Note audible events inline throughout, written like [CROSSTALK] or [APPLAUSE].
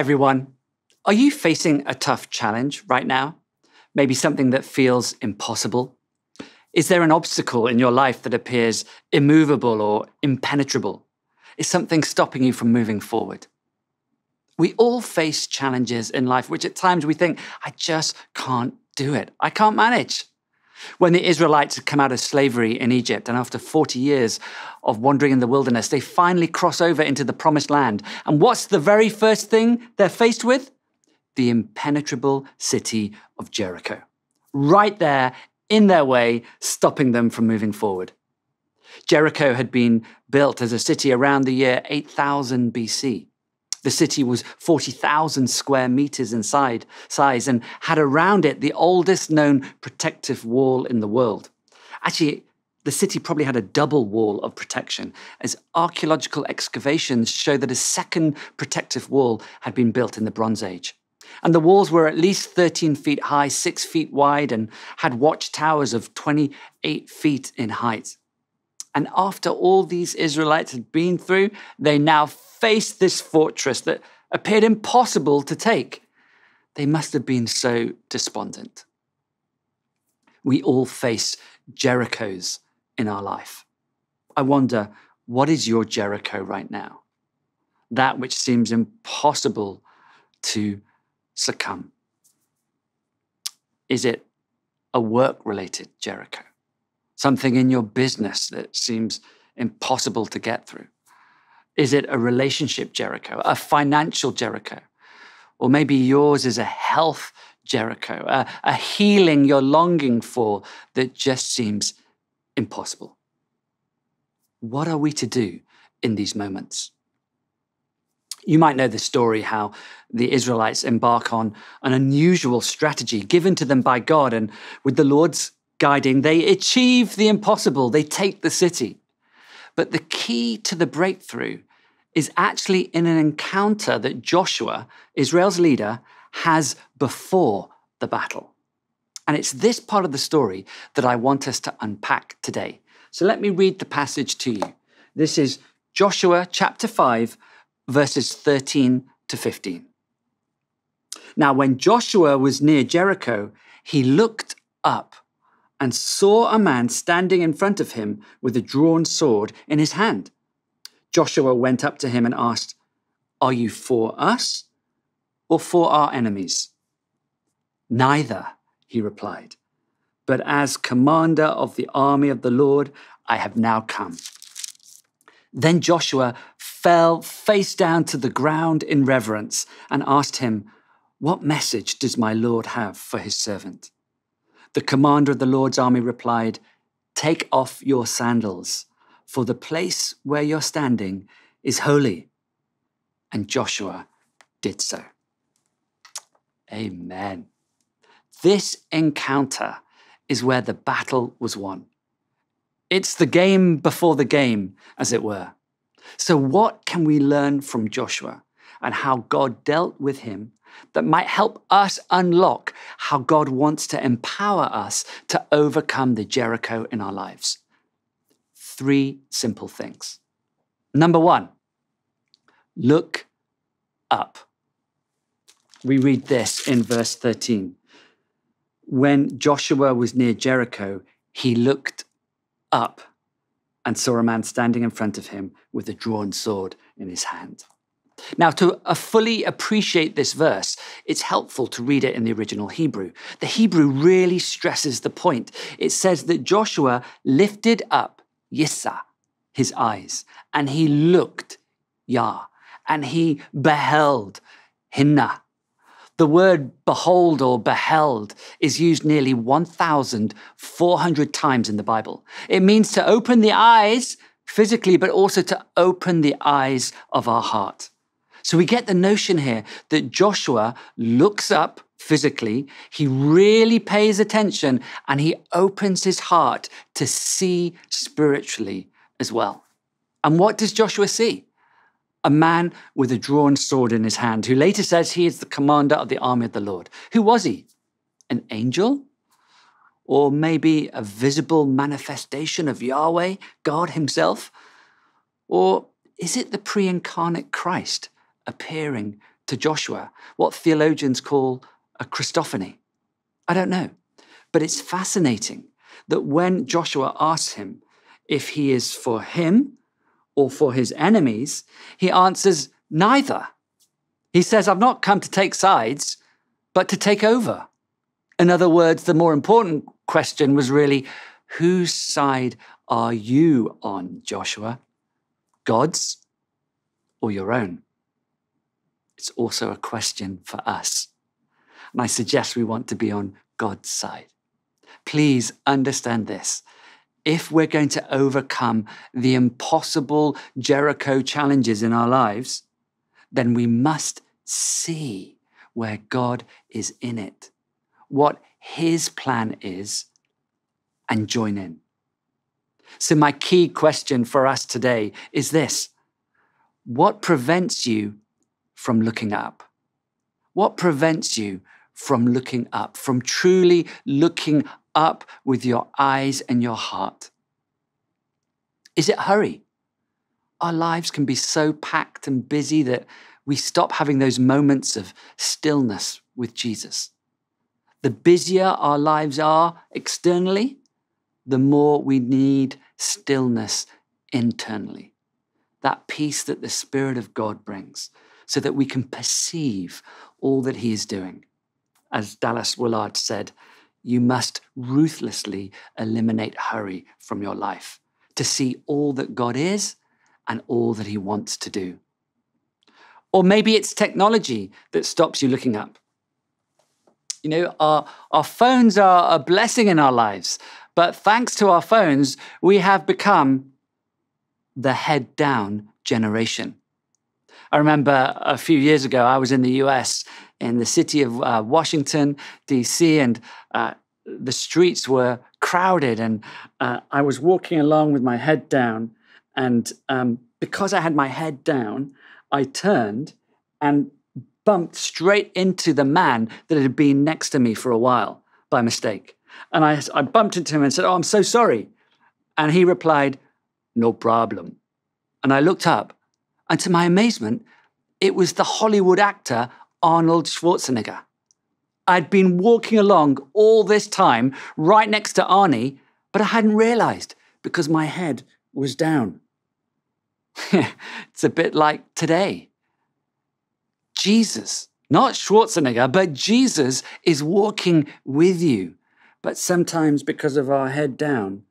everyone. Are you facing a tough challenge right now? Maybe something that feels impossible? Is there an obstacle in your life that appears immovable or impenetrable? Is something stopping you from moving forward? We all face challenges in life, which at times we think, I just can't do it. I can't manage. When the Israelites come out of slavery in Egypt, and after 40 years of wandering in the wilderness, they finally cross over into the promised land. And what's the very first thing they're faced with? The impenetrable city of Jericho. Right there in their way, stopping them from moving forward. Jericho had been built as a city around the year 8000 BC. The city was 40,000 square meters in size and had around it the oldest known protective wall in the world. Actually, the city probably had a double wall of protection, as archaeological excavations show that a second protective wall had been built in the Bronze Age. And the walls were at least 13 feet high, 6 feet wide, and had watchtowers of 28 feet in height. And after all these Israelites had been through, they now faced this fortress that appeared impossible to take. They must have been so despondent. We all face Jerichos in our life. I wonder, what is your Jericho right now? That which seems impossible to succumb. Is it a work related Jericho? Something in your business that seems impossible to get through? Is it a relationship Jericho, a financial Jericho? Or maybe yours is a health Jericho, a, a healing you're longing for that just seems impossible. What are we to do in these moments? You might know the story how the Israelites embark on an unusual strategy given to them by God, and with the Lord's guiding, they achieve the impossible. They take the city. But the key to the breakthrough is actually in an encounter that Joshua, Israel's leader, has before the battle. And it's this part of the story that I want us to unpack today. So let me read the passage to you. This is Joshua chapter 5, verses 13 to 15. Now, when Joshua was near Jericho, he looked up and saw a man standing in front of him with a drawn sword in his hand. Joshua went up to him and asked, Are you for us or for our enemies? Neither, he replied, but as commander of the army of the Lord, I have now come. Then Joshua fell face down to the ground in reverence and asked him, What message does my Lord have for his servant? The commander of the Lord's army replied, Take off your sandals, for the place where you're standing is holy. And Joshua did so. Amen. This encounter is where the battle was won. It's the game before the game, as it were. So, what can we learn from Joshua and how God dealt with him that might help us unlock how God wants to empower us to overcome the Jericho in our lives? Three simple things. Number one, look up. We read this in verse 13. When Joshua was near Jericho, he looked up and saw a man standing in front of him with a drawn sword in his hand. Now, to uh, fully appreciate this verse, it's helpful to read it in the original Hebrew. The Hebrew really stresses the point. It says that Joshua lifted up Yissa, his eyes, and he looked Yah, and he beheld Hinna, the word behold or beheld is used nearly 1,400 times in the Bible. It means to open the eyes physically, but also to open the eyes of our heart. So we get the notion here that Joshua looks up physically, he really pays attention, and he opens his heart to see spiritually as well. And what does Joshua see? a man with a drawn sword in his hand, who later says he is the commander of the army of the Lord. Who was he? An angel? Or maybe a visible manifestation of Yahweh, God Himself? Or is it the pre incarnate Christ appearing to Joshua, what theologians call a Christophany. I don't know. But it's fascinating that when Joshua asks him if he is for him or for his enemies, he answers neither. He says, I've not come to take sides, but to take over. In other words, the more important question was really, whose side are you on, Joshua? God's or your own? It's also a question for us. And I suggest we want to be on God's side. Please understand this. If we're going to overcome the impossible Jericho challenges in our lives, then we must see where God is in it, what his plan is, and join in. So, my key question for us today is this What prevents you from looking up? What prevents you from looking up, from truly looking up with your eyes and your heart? Is it hurry? Our lives can be so packed and busy that we stop having those moments of stillness with Jesus. The busier our lives are externally, the more we need stillness internally. That peace that the Spirit of God brings, so that we can perceive all that He is doing. As Dallas Willard said, you must ruthlessly eliminate hurry from your life to see all that God is and all that He wants to do. Or maybe it's technology that stops you looking up. You know, our, our phones are a blessing in our lives, but thanks to our phones, we have become the head down generation. I remember a few years ago, I was in the US in the city of uh, Washington, D.C., and uh, the streets were crowded. And uh, I was walking along with my head down. And um, because I had my head down, I turned and bumped straight into the man that had been next to me for a while by mistake. And I, I bumped into him and said, Oh, I'm so sorry. And he replied, No problem. And I looked up, and to my amazement, it was the Hollywood actor Arnold Schwarzenegger. I'd been walking along all this time right next to Arnie, but I hadn't realized because my head was down. [LAUGHS] it's a bit like today. Jesus, not Schwarzenegger, but Jesus is walking with you. But sometimes, because of our head down,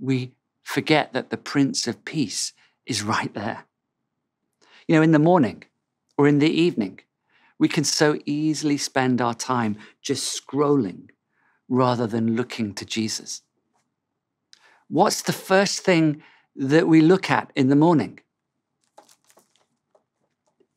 we forget that the Prince of Peace is right there. You know, in the morning or in the evening, we can so easily spend our time just scrolling rather than looking to Jesus. What's the first thing that we look at in the morning?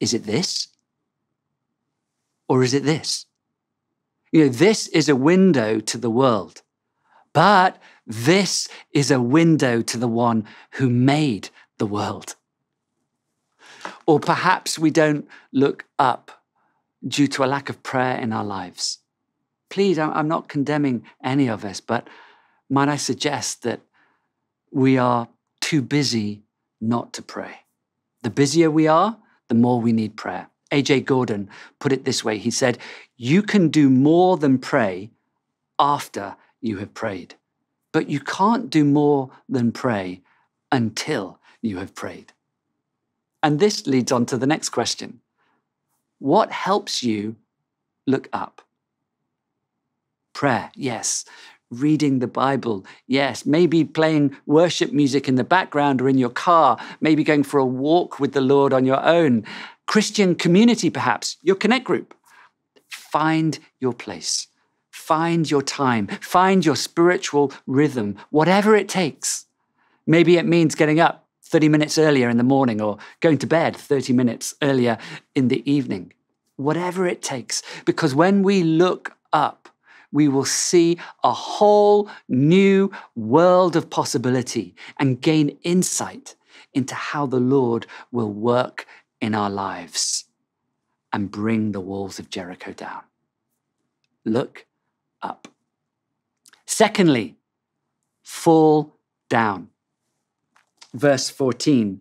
Is it this? Or is it this? You know, this is a window to the world, but this is a window to the one who made the world. Or perhaps we don't look up due to a lack of prayer in our lives. Please, I'm not condemning any of us, but might I suggest that we are too busy not to pray? The busier we are, the more we need prayer. A.J. Gordon put it this way He said, You can do more than pray after you have prayed, but you can't do more than pray until you have prayed. And this leads on to the next question what helps you look up? Prayer, yes. Reading the Bible, yes. Maybe playing worship music in the background or in your car. Maybe going for a walk with the Lord on your own. Christian community, perhaps, your connect group. Find your place. Find your time. Find your spiritual rhythm, whatever it takes. Maybe it means getting up 30 minutes earlier in the morning or going to bed 30 minutes earlier in the evening. Whatever it takes. Because when we look up, we will see a whole new world of possibility and gain insight into how the Lord will work in our lives and bring the walls of Jericho down. Look up. Secondly, fall down verse 14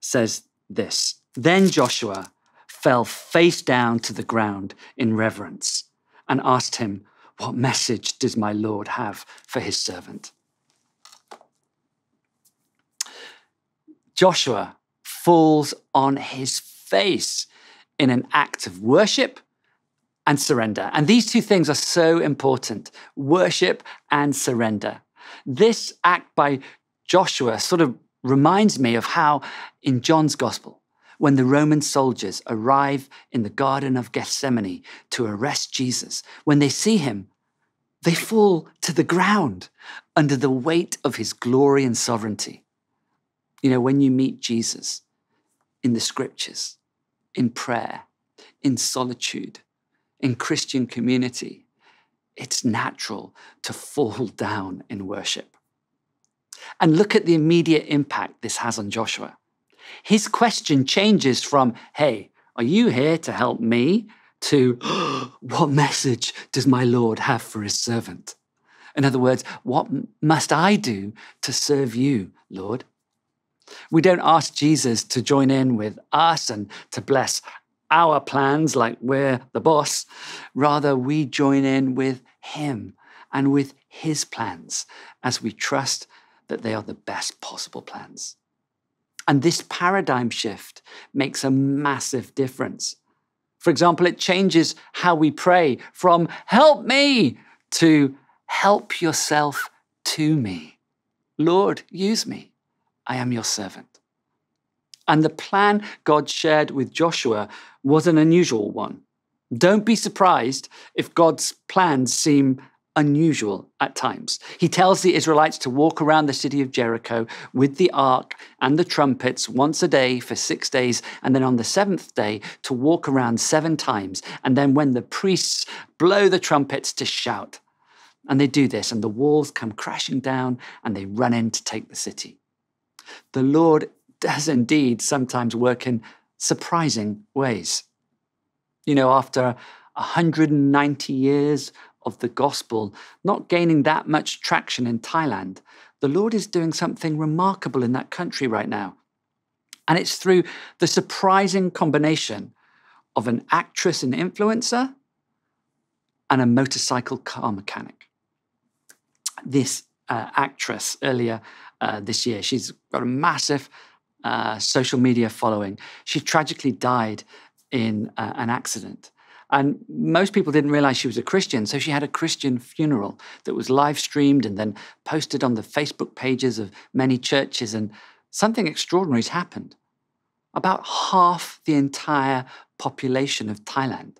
says this Then Joshua fell face down to the ground in reverence and asked him, What message does my Lord have for his servant? Joshua falls on his face in an act of worship and surrender. And these two things are so important worship and surrender. This act by Joshua sort of reminds me of how in John's gospel, when the Roman soldiers arrive in the Garden of Gethsemane to arrest Jesus, when they see him, they fall to the ground under the weight of his glory and sovereignty. You know, when you meet Jesus in the scriptures, in prayer, in solitude, in Christian community, it's natural to fall [LAUGHS] down in worship. And look at the immediate impact this has on Joshua. His question changes from, Hey, are you here to help me? to, [GASPS] What message does my Lord have for his servant? In other words, what must I do to serve you, Lord? We don't ask Jesus to join in with us and to bless our plans like we're the boss. Rather, we join in with him and with his plans as we trust that they are the best possible plans. And this paradigm shift makes a massive difference. For example, it changes how we pray from help me to help yourself to me. Lord, use me. I am your servant. And the plan God shared with Joshua was an unusual one. Don't be surprised if God's plans seem unusual at times. He tells the Israelites to walk around the city of Jericho with the ark and the trumpets once a day for six days, and then on the seventh day to walk around seven times. And then when the priests blow the trumpets to shout. And they do this, and the walls come crashing down, and they run in to take the city. The Lord does indeed sometimes work in surprising ways. You know, after 190 years of the gospel not gaining that much traction in Thailand, the Lord is doing something remarkable in that country right now. And it's through the surprising combination of an actress and influencer and a motorcycle car mechanic. This uh, actress earlier uh, this year, she's got a massive uh, social media following. She tragically died in uh, an accident. And most people didn't realize she was a Christian. So she had a Christian funeral that was live streamed and then posted on the Facebook pages of many churches. And something extraordinary has happened. About half the entire population of Thailand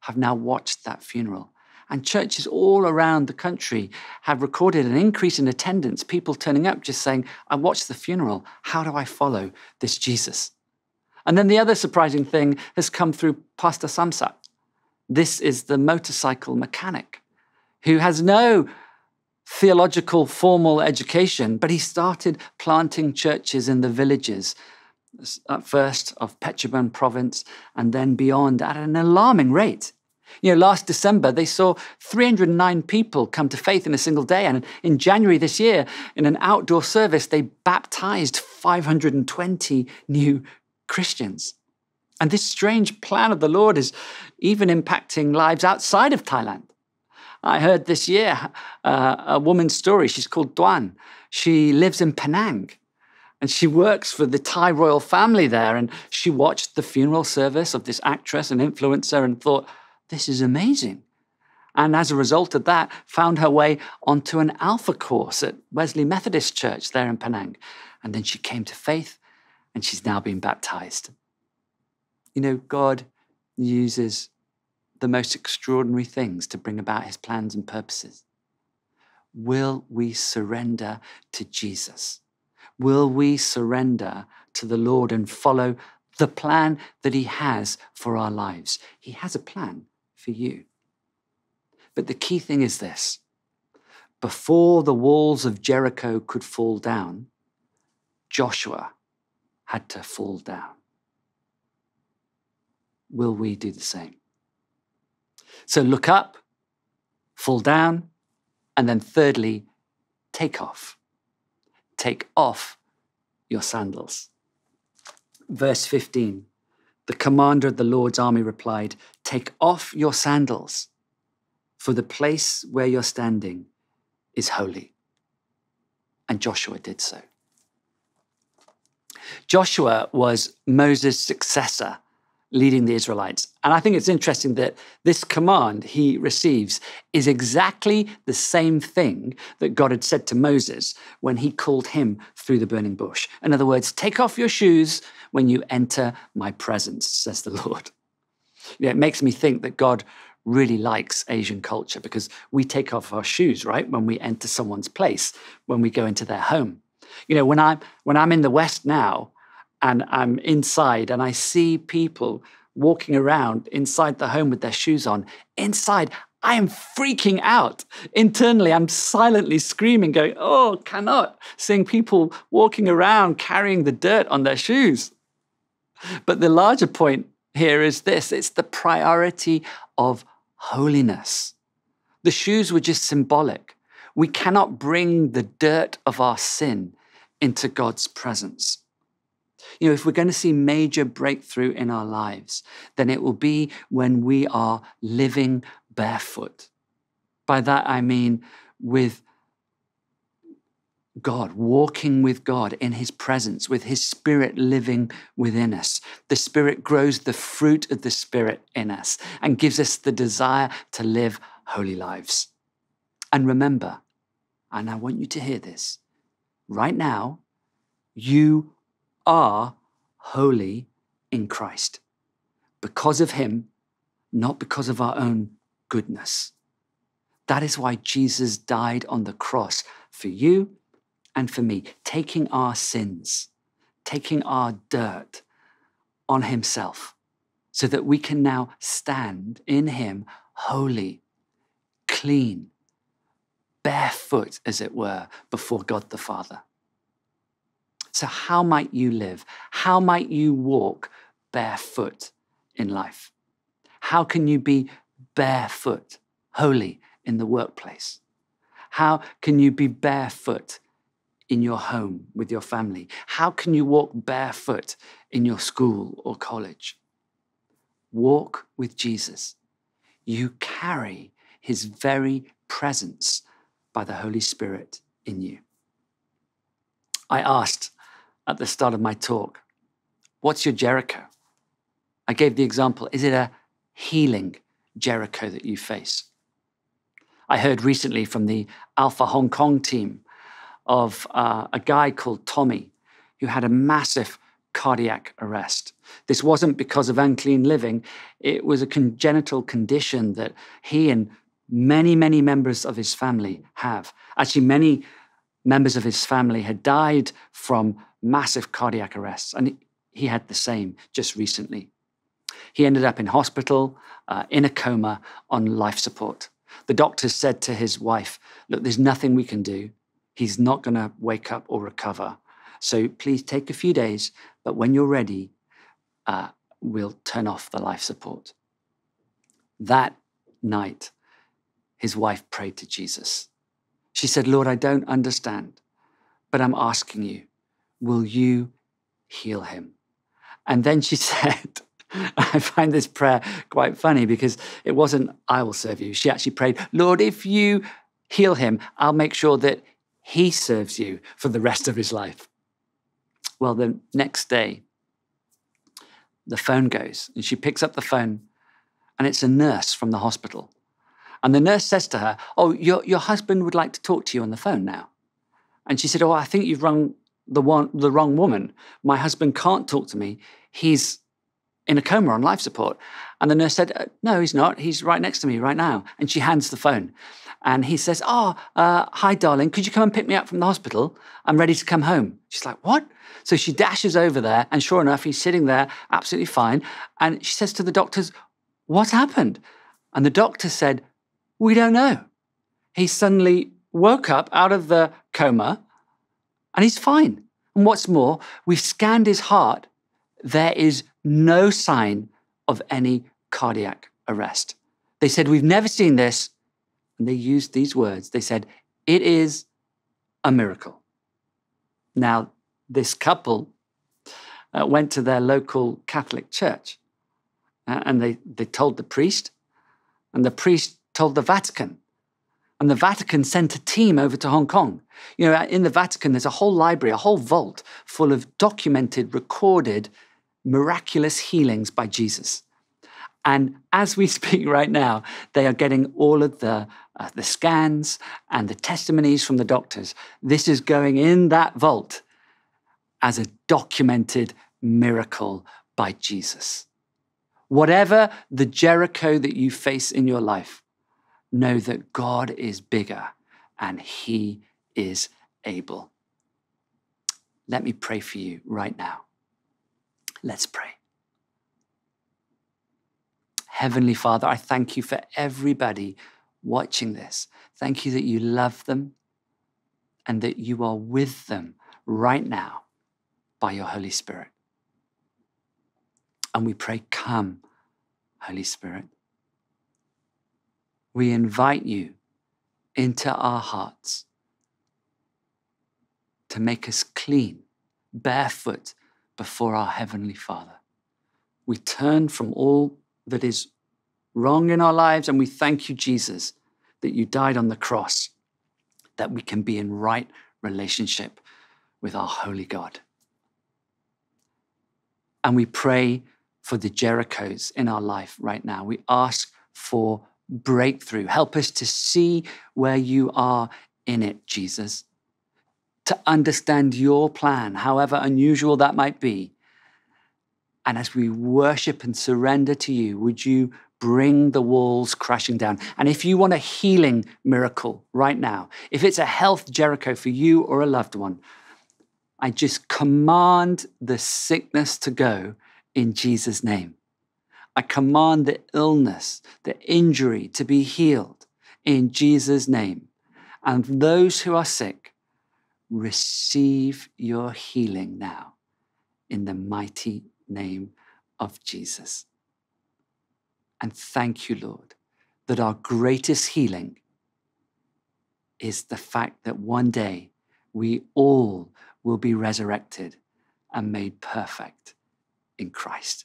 have now watched that funeral. And churches all around the country have recorded an increase in attendance, people turning up just saying, I watched the funeral. How do I follow this Jesus? And then the other surprising thing has come through Pastor Samsak. This is the motorcycle mechanic who has no theological formal education, but he started planting churches in the villages, at first of Phetchabun province and then beyond at an alarming rate. You know, last December, they saw 309 people come to faith in a single day. And in January this year, in an outdoor service, they baptized 520 new Christians. And this strange plan of the Lord is even impacting lives outside of Thailand. I heard this year uh, a woman's story. She's called Duan. She lives in Penang and she works for the Thai royal family there. And she watched the funeral service of this actress and influencer and thought, this is amazing. And as a result of that, found her way onto an alpha course at Wesley Methodist Church there in Penang. And then she came to faith and she's now been baptized. You know, God uses the most extraordinary things to bring about his plans and purposes. Will we surrender to Jesus? Will we surrender to the Lord and follow the plan that he has for our lives? He has a plan for you. But the key thing is this before the walls of Jericho could fall down, Joshua had to fall down will we do the same? So look up, fall down, and then thirdly, take off. Take off your sandals. Verse 15 The commander of the Lord's army replied, Take off your sandals, for the place where you're standing is holy. And Joshua did so. Joshua was Moses' successor leading the Israelites. And I think it's interesting that this command he receives is exactly the same thing that God had said to Moses when he called him through the burning bush. In other words, take off your shoes when you enter my presence, says the [LAUGHS] Lord. You know, it makes me think that God really likes Asian culture because we take off our shoes, right, when we enter someone's place, when we go into their home. You know, when I'm when I'm in the West now, and I'm inside and I see people walking around inside the home with their shoes on, inside, I am freaking out. Internally, I'm silently screaming, going, Oh, cannot, seeing people walking around carrying the dirt on their shoes. But the larger point here is this it's the priority of holiness. The shoes were just symbolic. We cannot bring the dirt of our sin into God's presence. You know, if we're going to see major breakthrough in our lives, then it will be when we are living barefoot. By that I mean with God, walking with God in His presence, with His Spirit living within us. The Spirit grows the fruit of the Spirit in us and gives us the desire to live holy lives. And remember, and I want you to hear this right now, you are holy in Christ because of Him, not because of our own goodness. That is why Jesus died on the cross for you and for me, taking our sins, taking our dirt on Himself, so that we can now stand in Him holy, clean, barefoot, as it were, before God the Father. So, how might you live? How might you walk barefoot in life? How can you be barefoot, holy in the workplace? How can you be barefoot in your home with your family? How can you walk barefoot in your school or college? Walk with Jesus. You carry his very presence by the Holy Spirit in you. I asked at the start of my talk. What's your Jericho? I gave the example is it a healing Jericho that you face? I heard recently from the Alpha Hong Kong team of uh, a guy called Tommy who had a massive cardiac arrest. This wasn't because of unclean living, it was a congenital condition that he and many, many members of his family have. Actually, many members of his family had died from massive cardiac arrests, and he had the same just recently. He ended up in hospital, uh, in a coma, on life support. The doctors said to his wife, Look, there's nothing we can do. He's not going to wake up or recover. So please take a few days, but when you're ready, uh, we'll turn off the life support. That night, his wife prayed to Jesus. She said, Lord, I don't understand, but I'm asking you, Will you heal him? And then she [LAUGHS] said, I find this prayer quite funny because it wasn't, I will serve you. She actually prayed, Lord, if you heal him, I'll make sure that he serves you for the rest of his life. Well, the next day, the phone goes and she picks up the phone and it's a nurse from the hospital. And the nurse says to her, Oh, your, your husband would like to talk to you on the phone now. And she said, Oh, I think you've rung the one the wrong woman. My husband can't talk to me. He's in a coma on life support. And the nurse said, uh, No, he's not. He's right next to me right now. And she hands the phone. And he says, Oh, uh, hi, darling. Could you come and pick me up from the hospital? I'm ready to come home. She's like, What? So she dashes over there. And sure enough, he's sitting there absolutely fine. And she says to the doctors, What happened? And the doctor said, We don't know. He suddenly woke up out of the coma and he's fine. And what's more, we've scanned his heart. There is no sign of any cardiac arrest. They said, We've never seen this. And they used these words. They said, It is a miracle. Now, this couple uh, went to their local Catholic church uh, and they, they told the priest, and the priest told the Vatican. And the Vatican sent a team over to Hong Kong. You know, in the Vatican, there's a whole library, a whole vault full of documented, recorded, miraculous healings by Jesus. And as we [LAUGHS] speak right now, they are getting all of the, uh, the scans and the testimonies from the doctors. This is going in that vault as a documented miracle by Jesus. Whatever the Jericho that you face in your life, know that God is bigger and He is able. Let me pray for you right now. Let's pray. Heavenly Father, I thank you for everybody watching this. Thank you that you love them and that you are with them right now by your Holy Spirit. And we pray, Come, Holy Spirit. We invite you into our hearts to make us clean, barefoot before our Heavenly Father. We turn from all that is wrong in our lives and we thank you, Jesus, that you died on the cross, that we can be in right relationship with our holy God. And we pray for the Jerichos in our life right now. We ask for breakthrough. Help us to see where you are in it, Jesus, to understand your plan, however unusual that might be. And as we worship and surrender to you, would you bring the walls crashing down? And if you want a healing miracle right now, if it's a health Jericho for you or a loved one, I just command the sickness to go in Jesus' name. I command the illness, the injury to be healed in Jesus' name. And those who are sick, receive your healing now in the mighty name of Jesus. And thank you, Lord, that our greatest healing is the fact that one day we all will be resurrected and made perfect in Christ.